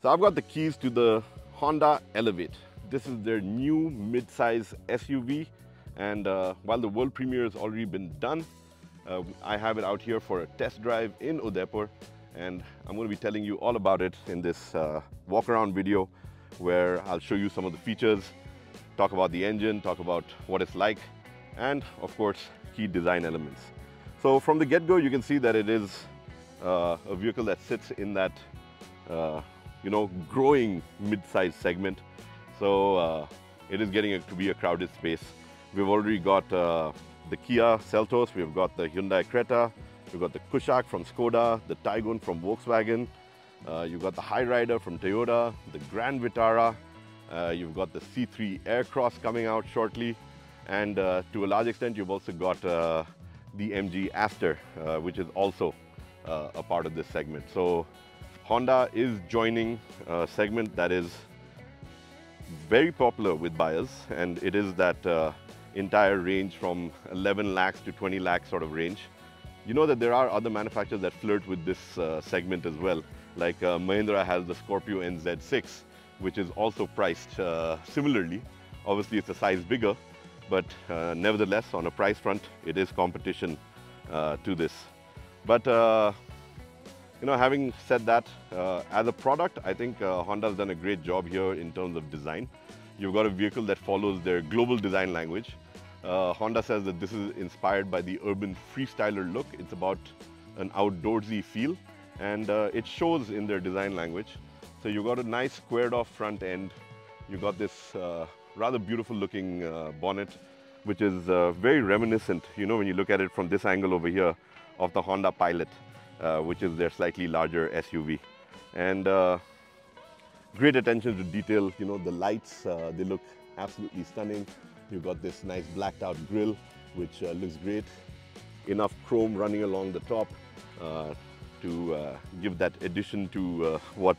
So I've got the keys to the Honda Elevate. This is their new mid-size SUV and uh, while the world premiere has already been done, uh, I have it out here for a test drive in Udaipur and I'm going to be telling you all about it in this uh, walk around video where I'll show you some of the features, talk about the engine, talk about what it's like and of course key design elements. So from the get-go you can see that it is uh, a vehicle that sits in that uh, you know growing mid-size segment so uh, it is getting to be a crowded space. We've already got uh, the Kia Seltos, we've got the Hyundai Creta, we've got the Kushaq from Skoda, the Taigun from Volkswagen, uh, you've got the Hyryder from Toyota, the Grand Vitara, uh, you've got the C3 Aircross coming out shortly, and uh, to a large extent you've also got uh, the MG Astor, which is also a part of this segment. So Honda is joining a segment that is very popular with buyers and it is that uh, entire range from 11 lakhs to 20 lakhs sort of range. You know that there are other manufacturers that flirt with this uh, segment as well. Like uh, Mahindra has the Scorpio NZ6, which is also priced uh, similarly. Obviously it's a size bigger, but uh, nevertheless on a price front, it is competition uh, to this. But you know, having said that, uh, as a product, I think uh, has done a great job here in terms of design. You've got a vehicle that follows their global design language. Uh, Honda says that this is inspired by the urban freestyler look. It's about an outdoorsy feel and uh, it shows in their design language. So you've got a nice squared off front end. You've got this uh, rather beautiful looking uh, bonnet, which is very reminiscent, you know, when you look at it from this angle over here of the Honda Pilot which is their slightly larger SUV. And uh, great attention to detail, you know, the lights, uh, they look absolutely stunning. You've got this nice blacked out grille, which uh, looks great. Enough chrome running along the top uh, to uh, give that addition to what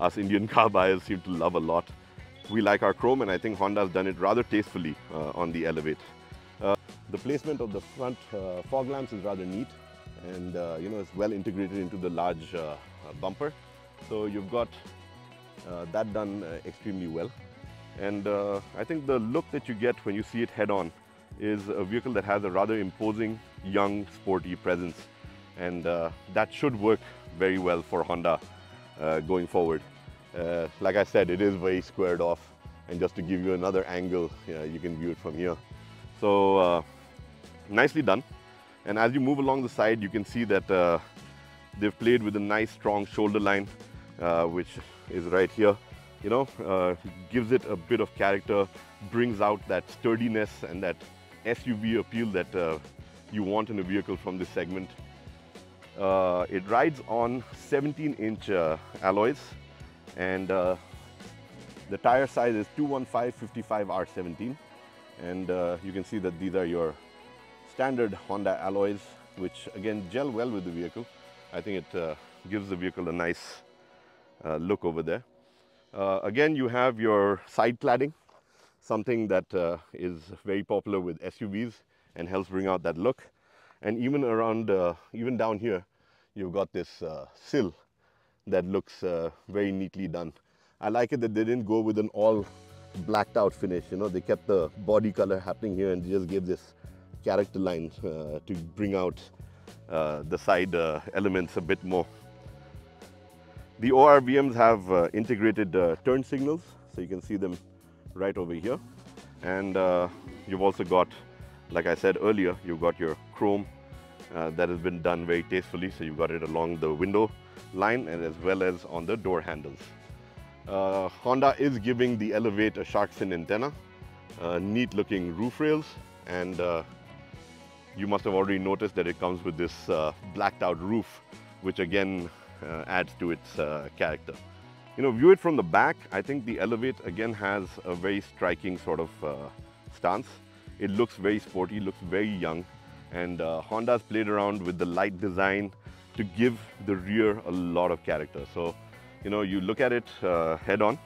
us Indian car buyers seem to love a lot. We like our chrome and I think Honda's done it rather tastefully on the Elevate. the placement of the front fog lamps is rather neat and uh, you know it's well integrated into the large uh, uh bumper. So you've got uh, that done uh, extremely well. And uh, I think the look that you get when you see it head on is a vehicle that has a rather imposing, young, sporty presence. And that should work very well for Honda going forward. like I said, it is very squared off. And just to give you another angle, you can view it from here. So nicely done. And as you move along the side, you can see that uh, they've played with a nice strong shoulder line, uh, which is right here. You know, uh, gives it a bit of character, brings out that sturdiness and that SUV appeal that uh, you want in a vehicle from this segment. Uh, it rides on 17-inch uh, alloys and the tire size is 215 55 R17 and you can see that these are your standard Honda alloys, which again gel well with the vehicle. I think it uh, gives the vehicle a nice uh, look over there. Uh, again, you have your side cladding, something that uh, is very popular with SUVs and helps bring out that look. And even around, uh, even down here, you've got this uh, sill that looks very neatly done. I like it that they didn't go with an all blacked out finish. You know, they kept the body color happening here and just gave this character lines uh, to bring out uh, the side uh, elements a bit more. The ORVMs have integrated turn signals, so you can see them right over here. And you've also got, like I said earlier, you've got your chrome uh, that has been done very tastefully. So you've got it along the window line and as well as on the door handles. Uh, Honda is giving the Elevate a shark fin antenna, uh, neat looking roof rails and you must have already noticed that it comes with this uh, blacked out roof, which again uh, adds to its uh, character. You know, view it from the back, I think the Elevate again has a very striking sort of uh, stance. It looks very sporty, looks very young, and uh, Honda's played around with the light design to give the rear a lot of character. So, you know, you look at it uh, head on,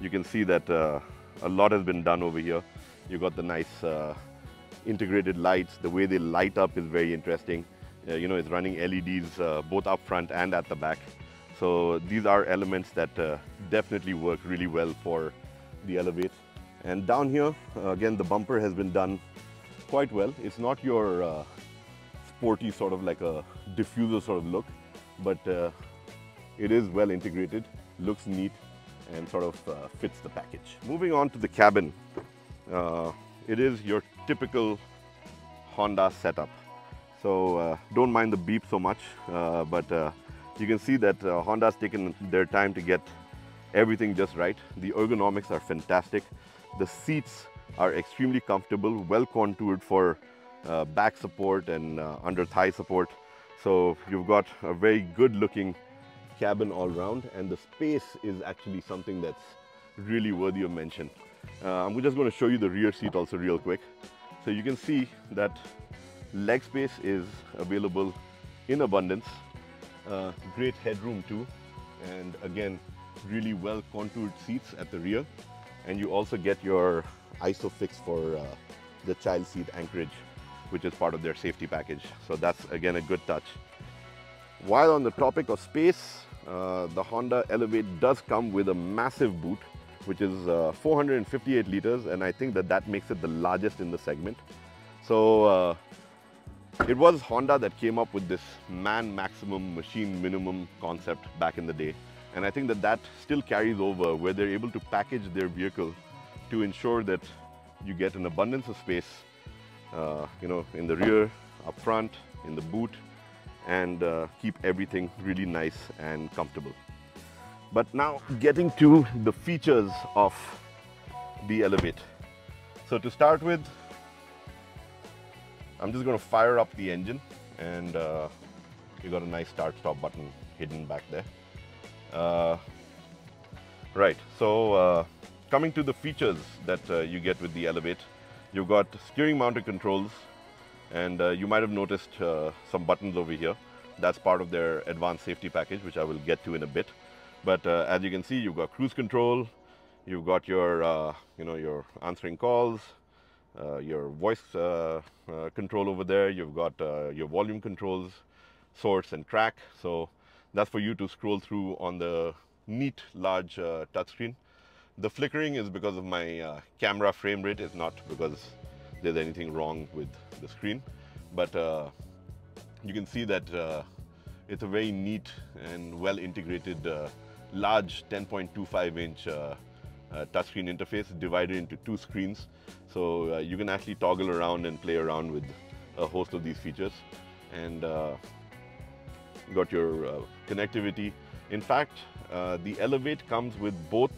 you can see that a lot has been done over here. You got the nice integrated lights. The way they light up is very interesting. Uh, you know, it's running LEDs uh, both up front and at the back. So these are elements that uh, definitely work really well for the Elevate. And down here, again, the bumper has been done quite well. It's not your uh, sporty sort of like a diffuser sort of look, but uh, it is well integrated, looks neat, and sort of uh, fits the package. Moving on to the cabin, it is your typical Honda setup. So uh, don't mind the beep so much, uh, but uh, you can see that uh, Honda's taken their time to get everything just right. The ergonomics are fantastic. The seats are extremely comfortable, well contoured for uh, back support and uh, under thigh support. So you've got a very good looking cabin all round and the space is actually something that's really worthy of mention. Uh, I'm just going to show you the rear seat also real quick. So you can see that leg space is available in abundance. Uh, great headroom too and again really well contoured seats at the rear and you also get your ISOFIX for uh, the child seat anchorage which is part of their safety package. So that's again a good touch. While on the topic of space, uh, the Honda Elevate does come with a massive boot which is uh, 458 liters and I think that that makes it the largest in the segment. So uh, it was Honda that came up with this man maximum, machine minimum concept back in the day. And I think that that still carries over where they're able to package their vehicle to ensure that you get an abundance of space, uh, you know, in the rear, up front, in the boot, and uh, keep everything really nice and comfortable. But now getting to the features of the Elevate. So to start with, I'm just going to fire up the engine and uh, you got a nice start stop button hidden back there. Uh, right, so uh, coming to the features that uh, you get with the Elevate, you've got steering mounted controls and uh, you might have noticed uh, some buttons over here. That's part of their advanced safety package, which I will get to in a bit. But as you can see, you've got cruise control, you've got your, you know, your answering calls, uh, your voice uh, uh, control over there. You've got your volume controls, source and track. So that's for you to scroll through on the neat large touchscreen. The flickering is because of my camera frame rate. It's not because there's anything wrong with the screen. But you can see that it's a very neat and well integrated uh, large 10.25 inch uh, uh, touchscreen interface divided into two screens. So uh, you can actually toggle around and play around with a host of these features. And uh, got your uh, connectivity. In fact, uh, the Elevate comes with both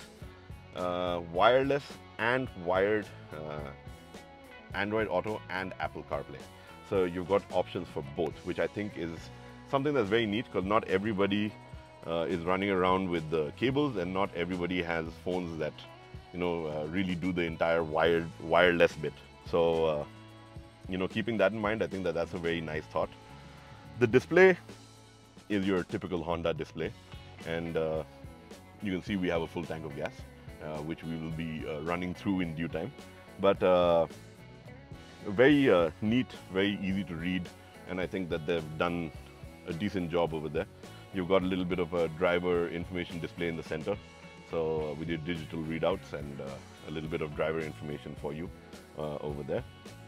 uh, wireless and wired Android Auto and Apple CarPlay. So you've got options for both, which I think is something that's very neat because not everybody uh, is running around with the cables and not everybody has phones that you know uh, really do the entire wired wireless bit. So uh, you know keeping that in mind I think that that's a very nice thought. The display is your typical Honda display and uh, you can see we have a full tank of gas uh, which we will be uh, running through in due time. But very neat very easy to read and I think that they've done a decent job over there You've got a little bit of a driver information display in the center. So uh, we did digital readouts and uh, a little bit of driver information for you uh, over there.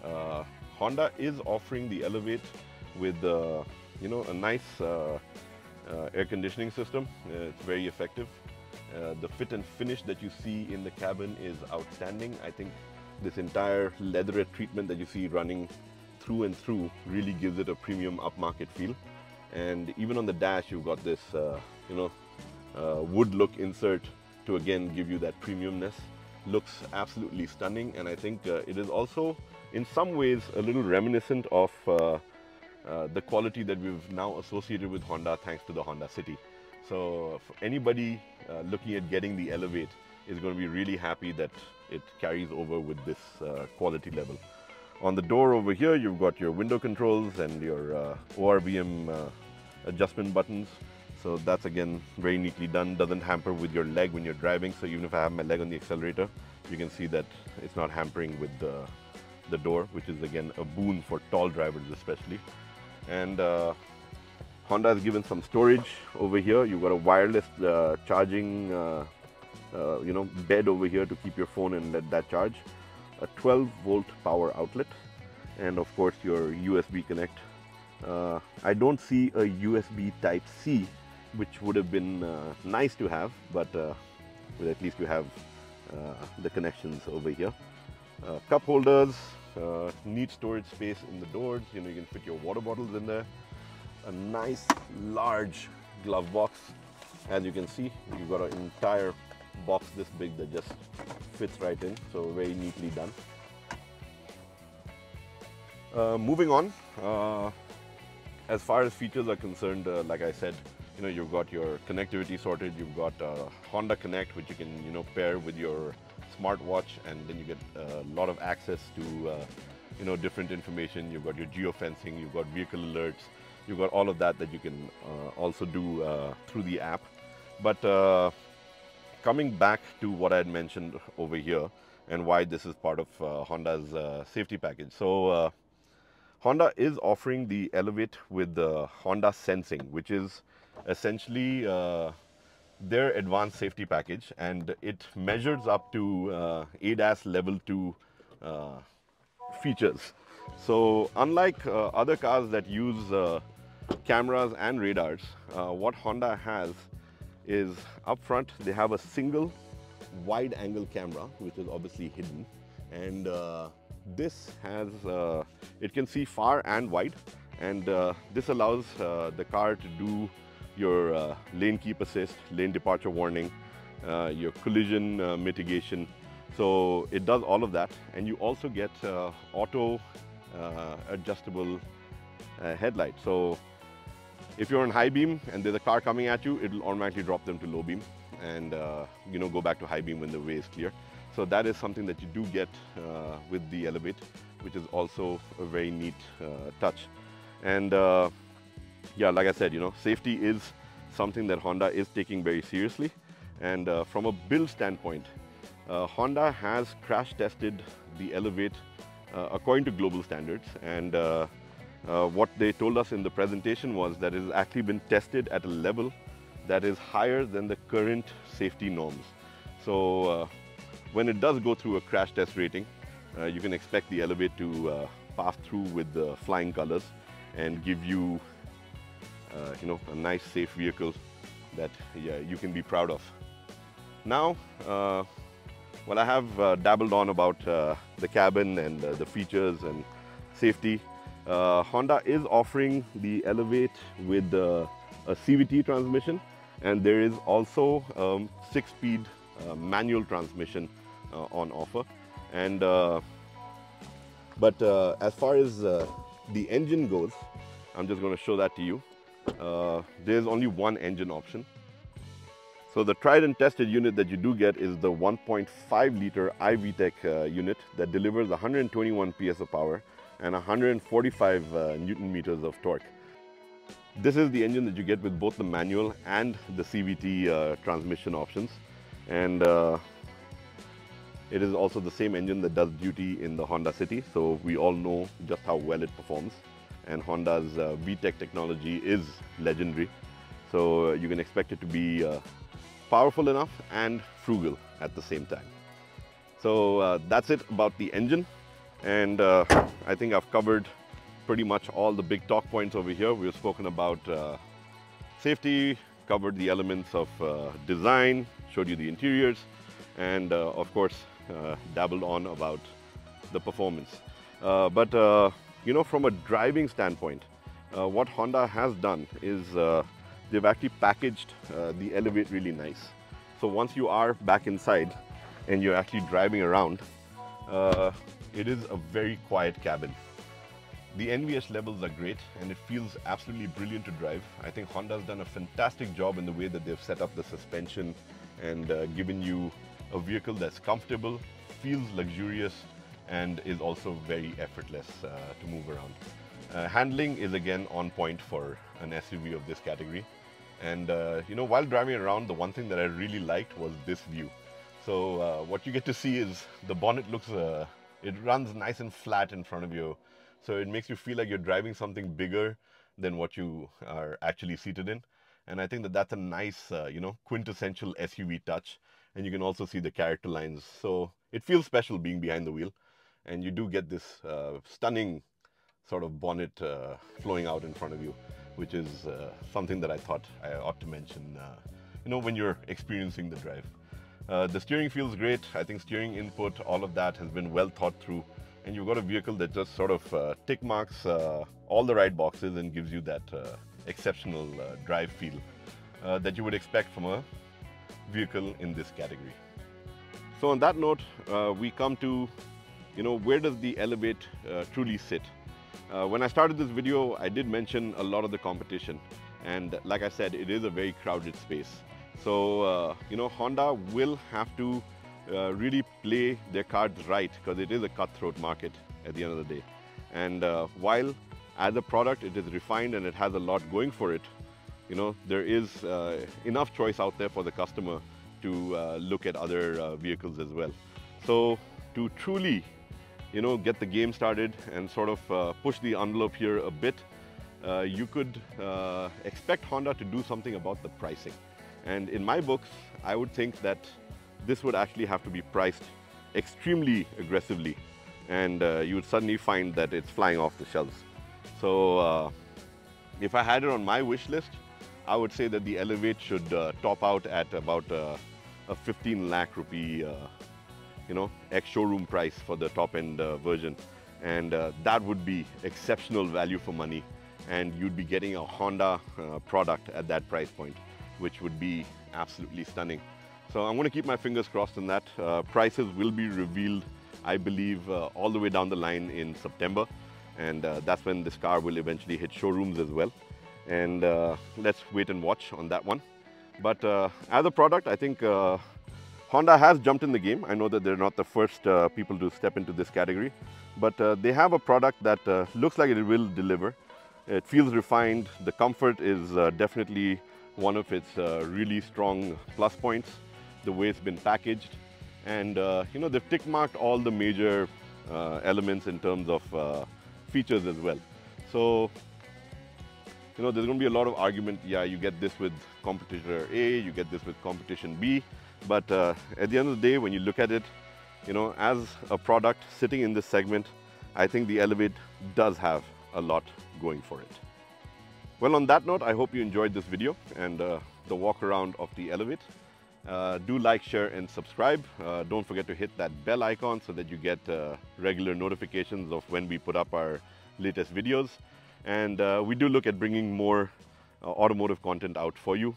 Uh, Honda is offering the Elevate with uh, you know a nice uh, air conditioning system. it's very effective. the fit and finish that you see in the cabin is outstanding. I think this entire leatherette treatment that you see running through and through really gives it a premium upmarket feel and even on the dash you've got this uh, you know uh, wood look insert to again give you that premiumness. Looks absolutely stunning. And I think uh, it is also in some ways a little reminiscent of uh, uh, the quality that we've now associated with Honda thanks to the Honda City. So anybody uh, looking at getting the Elevate is going to be really happy that it carries over with this quality level. On the door over here, you've got your window controls and your uh, ORVM uh, adjustment buttons. So that's again very neatly done, doesn't hamper with your leg when you're driving. So even if I have my leg on the accelerator, you can see that it's not hampering with the, the door, which is again a boon for tall drivers especially. And uh, Honda has given some storage over here. You've got a wireless uh, charging, uh, uh, you know, bed over here to keep your phone and let that charge. A 12 volt power outlet, and of course your USB connect. Uh, I don't see a USB Type C, which would have been uh, nice to have, but uh, well, at least you have the connections over here. cup holders, neat storage space in the doors. You know, you can fit your water bottles in there a nice large glove box. As you can see, you've got an entire box this big that just fits right in. So very neatly done. Uh, moving on, uh, as far as features are concerned, uh, like I said, you know, you've got your connectivity sorted. You've got uh, Honda Connect, which you can, you know, pair with your smartwatch, and then you get a lot of access to, uh, you know, different information. You've got your geofencing. You've got vehicle alerts you've got all of that that you can uh, also do uh, through the app. But uh, coming back to what I had mentioned over here and why this is part of uh, Honda's uh, safety package. So uh, Honda is offering the Elevate with the Honda Sensing, which is essentially their advanced safety package and it measures up to ADAS level 2 features. So unlike uh, other cars that use uh, cameras and radars, uh, what Honda has is up front they have a single wide angle camera which is obviously hidden and uh, this has uh, it can see far and wide and uh, this allows uh, the car to do your lane keep assist, lane departure warning, your collision mitigation so it does all of that and you also get auto adjustable headlight so if you're on high beam and there's a car coming at you, it'll automatically drop them to low beam and uh, you know go back to high beam when the way is clear. So that is something that you do get uh, with the Elevate, which is also a very neat uh, touch. And uh, yeah, like I said, you know, safety is something that Honda is taking very seriously. And uh, from a build standpoint, uh, Honda has crash tested the Elevate according to global standards and uh, what they told us in the presentation was that it has actually been tested at a level that is higher than the current safety norms. So uh, when it does go through a crash test rating, uh, you can expect the Elevate to uh, pass through with the flying colors and give you, uh, you know, a nice safe vehicle that yeah, you can be proud of. Now, uh, well, I have dabbled on about the cabin and the features and safety. Uh, Honda is offering the Elevate with uh, a CVT transmission and there is also um, six-speed uh, manual transmission uh, on offer. And uh, but uh, as far as the engine goes, I'm just going to show that to you. there's only one engine option. So the tried and tested unit that you do get is the 1.5 liter iVTEC unit that delivers 121 PS of power and 145 uh, newton meters of torque. This is the engine that you get with both the manual and the CVT uh, transmission options. And uh, it is also the same engine that does duty in the Honda City. So we all know just how well it performs. And Honda's uh, VTEC technology is legendary. So uh, you can expect it to be uh, powerful enough and frugal at the same time. So uh, that's it about the engine. And uh, I think I've covered pretty much all the big talk points over here. We've spoken about uh, safety, covered the elements of design, showed you the interiors, and uh, of course, dabbled on about the performance. Uh, but, you know, from a driving standpoint, what Honda has done is they've actually packaged the Elevate really nice. So once you are back inside and you're actually driving around, uh, it is a very quiet cabin. The NVH levels are great and it feels absolutely brilliant to drive. I think Honda's done a fantastic job in the way that they've set up the suspension and uh, given you a vehicle that's comfortable, feels luxurious, and is also very effortless uh, to move around. Uh, handling is again on point for an SUV of this category. And uh, you know, while driving around, the one thing that I really liked was this view. So uh, what you get to see is the bonnet looks, uh, it runs nice and flat in front of you. So it makes you feel like you're driving something bigger than what you are actually seated in. And I think that that's a nice, uh, you know, quintessential SUV touch. And you can also see the character lines. So it feels special being behind the wheel. And you do get this uh, stunning sort of bonnet uh, flowing out in front of you, which is uh, something that I thought I ought to mention, uh, you know, when you're experiencing the drive. Uh, the steering feels great. I think steering input, all of that has been well thought through. And you've got a vehicle that just sort of uh, tick marks all the right boxes and gives you that exceptional drive feel that you would expect from a vehicle in this category. So on that note, we come to, you know, where does the Elevate truly sit? Uh, when I started this video, I did mention a lot of the competition. And like I said, it is a very crowded space. So, uh, you know, Honda will have to uh, really play their cards right because it is a cutthroat market at the end of the day. And uh, while as a product it is refined and it has a lot going for it, you know, there is uh, enough choice out there for the customer to uh, look at other vehicles as well. So to truly you know, get the game started and sort of uh, push the envelope here a bit, uh, you could uh, expect Honda to do something about the pricing. And in my books, I would think that this would actually have to be priced extremely aggressively. And uh, you would suddenly find that it's flying off the shelves. So uh, if I had it on my wish list, I would say that the Elevate should uh, top out at about a 15 lakh rupee you know, ex-showroom price for the top-end uh, version. And uh, that would be exceptional value for money. And you'd be getting a Honda uh, product at that price point, which would be absolutely stunning. So I'm going to keep my fingers crossed on that. Uh, prices will be revealed, I believe, uh, all the way down the line in September. And uh, that's when this car will eventually hit showrooms as well. And let's wait and watch on that one. But as a product, I think Honda has jumped in the game. I know that they're not the first uh, people to step into this category, but uh, they have a product that uh, looks like it will deliver. It feels refined. The comfort is uh, definitely one of its uh, really strong plus points, the way it's been packaged. And, uh, you know, they've tick marked all the major elements in terms of features as well. So, you know, there's going to be a lot of argument. Yeah, you get this with competitor A, you get this with competition B. But uh, at the end of the day, when you look at it, you know, as a product sitting in this segment, I think the Elevate does have a lot going for it. Well, on that note, I hope you enjoyed this video and uh, the walk around of the Elevate. Uh, do like, share, and subscribe. Uh, don't forget to hit that bell icon so that you get uh, regular notifications of when we put up our latest videos. And uh, we do look at bringing more uh, automotive content out for you.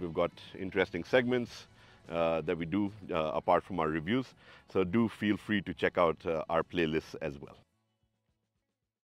we've got interesting segments, uh, that we do uh, apart from our reviews. So do feel free to check out uh, our playlists as well.